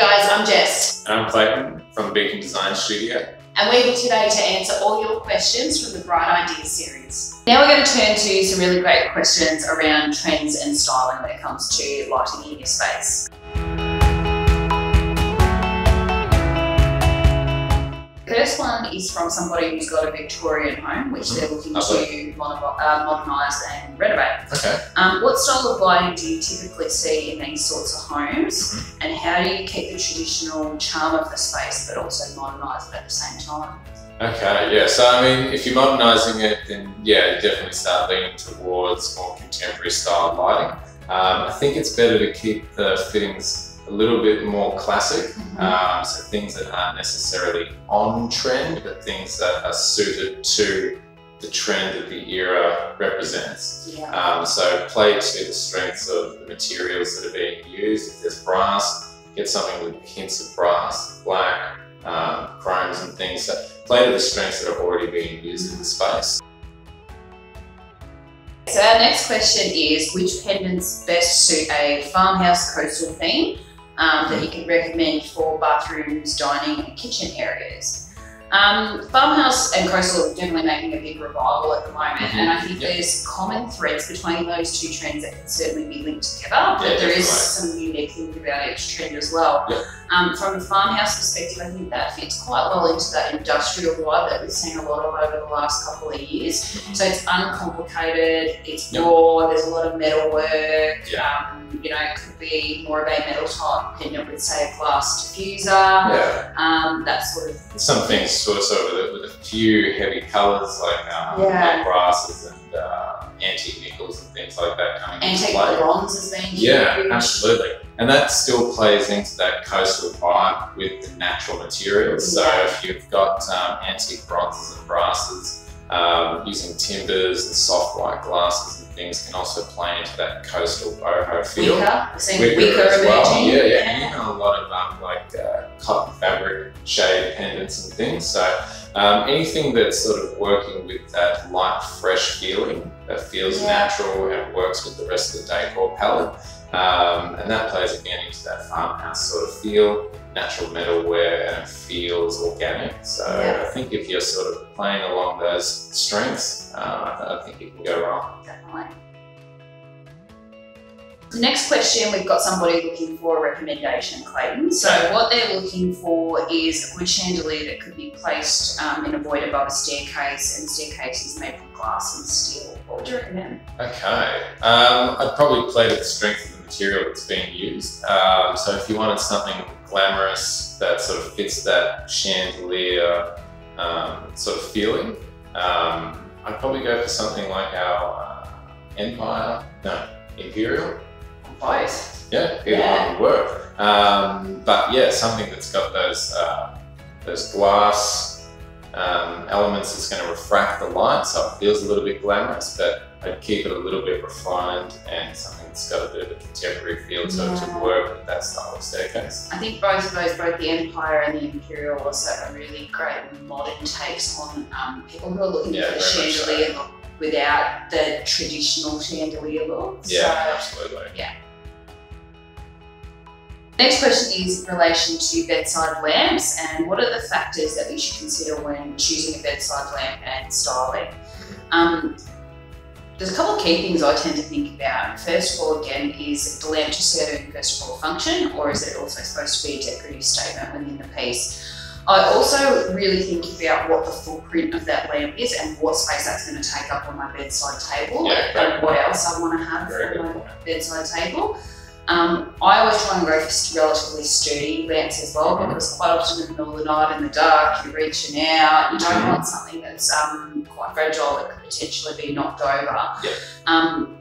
guys, I'm Jess. And I'm Clayton from Beacon Design Studio. And we're here today to answer all your questions from the Bright Ideas series. Now we're going to turn to some really great questions around trends and styling when it comes to lighting in your space. First one is from somebody who's got a Victorian home, which they're looking to moder- uh, modernise and renovate. Okay. Um, what style of lighting do you typically see in these sorts of homes, and how do you keep the traditional charm of the space but also modernise it at the same time? Okay, yeah. So, I mean, if you're modernising it, then yeah, you definitely start leaning towards more contemporary style lighting. Um, I think it's better to keep the fittings a little bit more classic. Um, so, things that aren't necessarily on trend, but things that are suited to the trend that the era represents. Yeah. Um, so play to the strengths of the materials that are being used. If there's brass, get something with hints of brass, black, um, chromes and things. So play to the strengths that are already being used in the space. So our next question is, which pendants best suit a farmhouse coastal theme um, that you can recommend for bathrooms, dining and kitchen areas? Um, farmhouse and coastal are definitely making a big revival at the moment Mhm. and I think Yep. there's common threads between those two trends that can certainly be linked together, but Yeah, there is some unique things about each trend as well. Yep. Um, from a farmhouse perspective, I think that fits quite well into that industrial vibe that we've seen a lot of over the last couple of years. So it's uncomplicated, it's Yep. raw, there's a lot of metal work. Yeah. Um, you know, it could be more of a metal type pendant with, say, a glass diffuser, Yeah, um, that sort of. some things sort of sort of with a, with a few heavy colours like, um, Yeah. like brasses and uh, antique nickels and things like that coming Antique bronze has been Yeah, absolutely. And that still plays into that coastal vibe with the natural materials. So if you've got um, antique bronzes and brasses, um, using timbers and soft white glasses and things can also play into that coastal boho feel. Seen Wicker wicker, as well. Yeah, yeah. Even a lot of um, like uh, cotton fabric shade pendants and things. So um, anything that's sort of working with that light, fresh feeling that feels Yeah. natural and works with the rest of the decor palette. Um, and that plays again into that farmhouse sort of feel, natural metalware, and it feels organic. So Yeah. I think if you're sort of playing along those strengths, uh, I, think you can go wrong. Definitely. The next question, we've got somebody looking for a recommendation, Clayton. So what they're looking for is a wood chandelier that could be placed um, in a void above a staircase, and the staircase is made from glass and steel. What would you recommend? Okay, um, I'd probably play to the strength material that's being used. Um, so if you wanted something glamorous that sort of fits that chandelier um, sort of feeling, um, I'd probably go for something like our uh, Empire, no, Imperial. Both. Yeah, either Yeah. one would work. Um, but yeah, something that's got those uh, those glass um, elements that's going to refract the light, so it feels a little bit glamorous, but I'd keep it a little bit refined and something that's got a bit of a contemporary feel to it to work with that style of staircase. I think both of those, both the Empire and the Imperial, also are really great modern takes on um, people who are looking Yeah, for the much so. chandelier look without the traditional chandelier look. Yeah, So, absolutely. Next question is in relation to bedside lamps and what are the factors that we should consider when choosing a bedside lamp and styling? Um, there's a couple of key things I tend to think about. First of all, again, is the lamp just serving first of all function or is it also supposed to be a decorative statement within the piece? I also really think about what the footprint of that lamp is and what space that's going to take up on my bedside table Yeah, and what else I want to have on my bedside table. Um, I always try and go for relatively sturdy lamps as well Mhm. because quite often in the middle of the night in the dark, you're reaching out. You don't Mhm. want something that's um, quite fragile that could potentially be knocked over. Yeah. Um,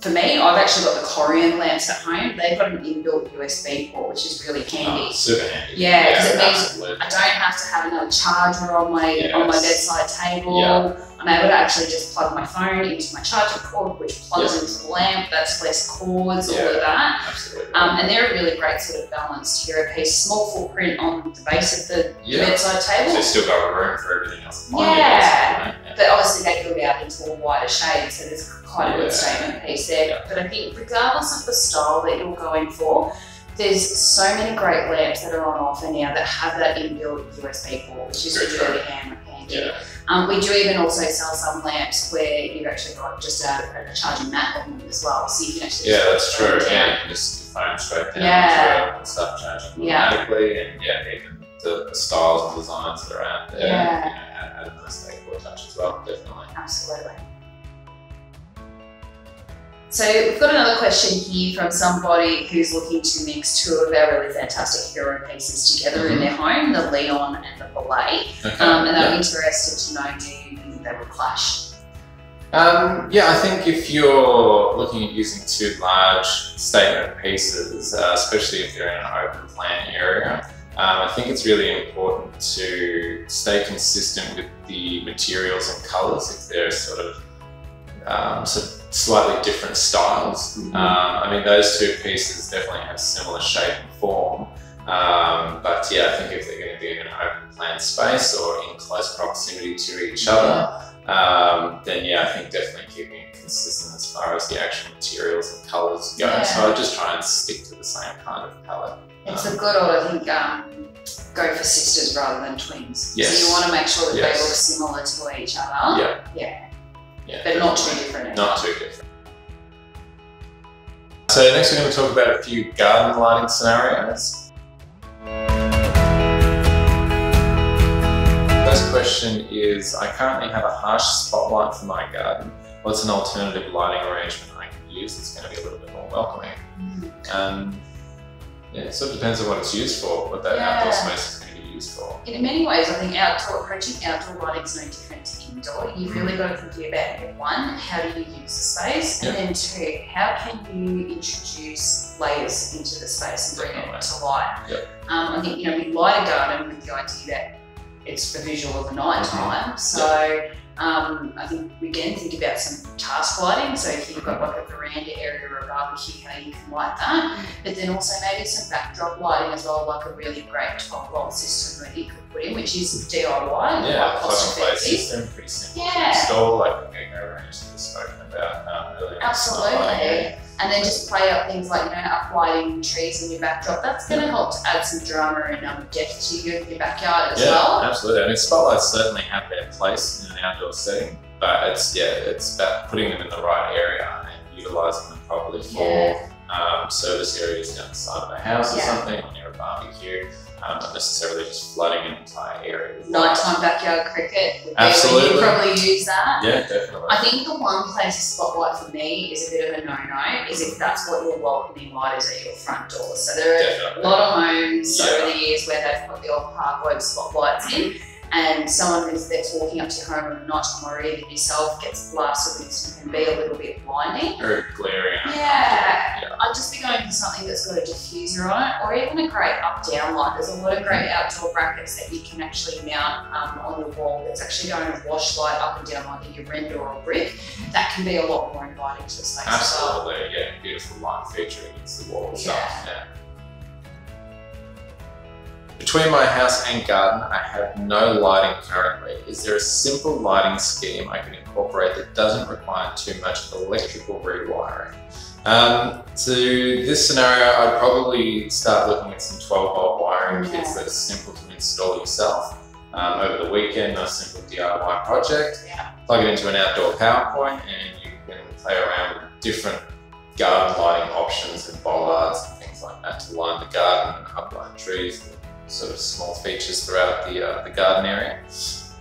for me, I've actually got the Corian lamps at home. They've got an inbuilt USB port, which is really handy. Oh, super handy. Yeah, 'cause it means. I don't have to have another charger on my on my bedside table. Yeah. I'm able to actually just plug my phone into my charger cord, which plugs Yeah. into the lamp. That's less cords, all of that. Absolutely. Um, and they're a really great sort of balanced hero piece. Small footprint on the base of the yeah. bedside So table, you've still got room for everything else. Yeah. right? but obviously they go out into a wider shade, so there's quite a Yeah. good statement piece there. Yeah. But I think regardless of the style that you're going for, There's so many great lamps that are on offer now that have that inbuilt USB port, which is true. really hand- handy. Yeah. Um, we do even also sell some lamps where you've actually got just a, a charging mat on them as well, so you can actually Yeah, just that's true. them Yeah, down. you can just phone straight down Yeah. and start charging Yeah. automatically, and yeah, even the, the styles and designs that are out there, Yeah. you know, add, add a nice decor touch as well, definitely. Absolutely. So we've got another question here from somebody who's looking to mix two of our really fantastic hero pieces together in Mhm. their home, the Leon and the Belay. Okay. Um, and yeah. I'm interested to know, do you think they would clash? Um, yeah, I think if you're looking at using two large statement pieces, uh, especially if they're in an open plan area, um, I think it's really important to stay consistent with the materials and colours if they're sort of um, so slightly different styles. Mhm. Um, I mean, those two pieces definitely have similar shape and form. Um, but yeah, I think if they're going to be in an open plan space or in close proximity to each other, um, then yeah, I think definitely keeping it consistent as far as the actual materials and colours go. Yeah. So I just try and stick to the same kind of palette. It's a good old, I think, um, go for sisters rather than twins. Yes. So you want to make sure that Yes. they look similar to each other. Yeah. Yeah. Yeah, But not too different. Not too different. So next we're going to talk about a few garden lighting scenarios. First question is, I currently have a harsh spotlight for my garden. What's an alternative lighting arrangement I can use that's going to be a little bit more welcoming? Mhm. Um, yeah, it sort of depends on what it's used for, what that Yeah. outdoor space is going to be used for. In many ways, I think outdoor approaching outdoor lighting is no different to indoor. You've really got to think about one, how do you use the space, and then two, how can you introduce layers into the space and bring it to light. Yep. Um, I think you know we light a garden with the idea that it's the visual of the night time. So um, I think we again think about some task lighting. So if you've got like a veranda area or a barbecue, how you can light that. But then also maybe some backdrop lighting as well, like a really great 12 volt system that you could put in, which is DIY, Yeah, quite plug cost and play effective. system, pretty simple Yeah. to install, like the Gecko range that we've spoken about um, earlier. in the Absolutely. Smart lighting area. And then just play up things like, you know, uplighting trees in your backdrop. That's going to help to add some drama and um, depth to your, your backyard as Yeah, well. absolutely. I mean, spotlights certainly have their place in an outdoor setting, but it's yeah, it's about putting them in the right area and utilising them properly for Yeah. um, service areas down the side of a house or Yeah. something, or near a barbecue. Um, not necessarily just flooding an entire area. Nighttime backyard cricket would be Absolutely. you probably use that. Yeah, definitely. I think the one place a spotlight for me is a bit of a no-no is if that's what your welcoming light is at your front door. So there are a lot of homes Yeah. over the years where they've put the old park spotlights in and someone who's, that's walking up to your home at night time or even yourself gets blasted with this and can be a little bit blinding. Very glaring. Yeah. I'd just be going for something that's got a diffuser on it, or even a great up-down light. There's a lot of great outdoor brackets that you can actually mount um, on the wall. That's actually going to wash light up and down like a render or a brick. That can be a lot more inviting to the space as well. Absolutely, yeah. Beautiful light feature against the wall and stuff. Yeah. Between my house and garden, I have no lighting currently. Is there a simple lighting scheme I can incorporate that doesn't require too much electrical rewiring? Um, to this scenario, I'd probably start looking at some 12 volt wiring kits Yeah. that are simple to install yourself. Um, over the weekend, a simple DIY project. Yeah. Plug it into an outdoor PowerPoint and you can play around with different garden lighting options and bollards and things like that to line the garden and upline trees and sort of small features throughout the, uh, the garden area.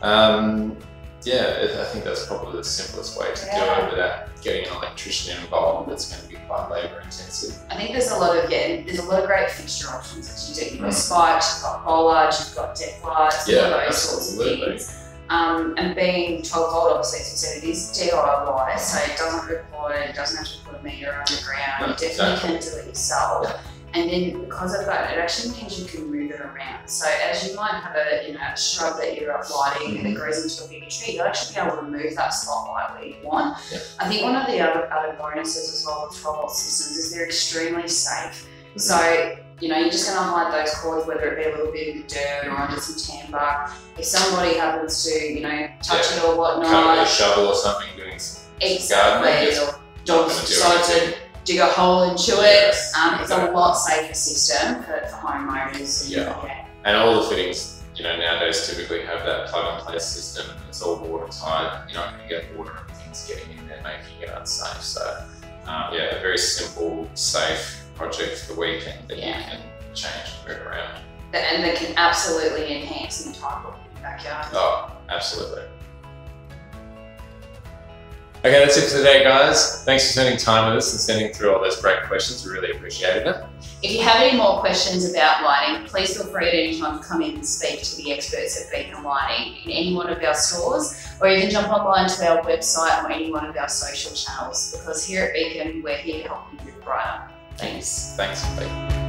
Um, yeah, I think that's probably the simplest way to do it without getting an electrician involved. It's going to be quite labour intensive. I think there's a lot of yeah, there's a lot of great fixture options that you do. You've got Mm. spikes, you've got bollards, you've got deck lights, all Yeah, of those sorts of things. Um, and being 12 volt, obviously, as you said, it is DIY, so it doesn't require, it doesn't have to put a meter underground. No, you definitely exactly. can do it yourself. Yeah. And then because of that, it actually means you can move it around. So as you might have a you know a shrub that you're uplighting and it Mm-hmm. grows into a bigger tree, you'll actually be able to move that spotlight where you want. Yeah. I think one of the other, other bonuses as well with 12 volt systems is they're extremely safe. So, you know, you're just going to hide those cords, whether it be a little bit in the dirt or under some tan bark. If somebody happens to, you know, touch it or whatnot. Cut with a shovel or something, doing some exactly. gardening, Or dogs gonna do decide to. Dig a hole into it. Um, it's a lot safer system for, for homeowners. And, Yeah. yeah. And all the fittings, you know, nowadays typically have that plug and play system. It's all watertight. You're not going to get water and things getting in there, making it unsafe. So, um, yeah, a very simple, safe project for the weekend that Yeah. you can change and move around. And that can absolutely enhance the entire of backyard. Oh, absolutely. Okay, that's it for today, guys. Thanks for spending time with us and sending through all those great questions. We really appreciated it. If you have any more questions about lighting, please feel free at any time to come in and speak to the experts at Beacon Lighting in any one of our stores, or you can jump online to our website or any one of our social channels, because here at Beacon, we're here to help you live brighter. Thanks. Thanks. Bye.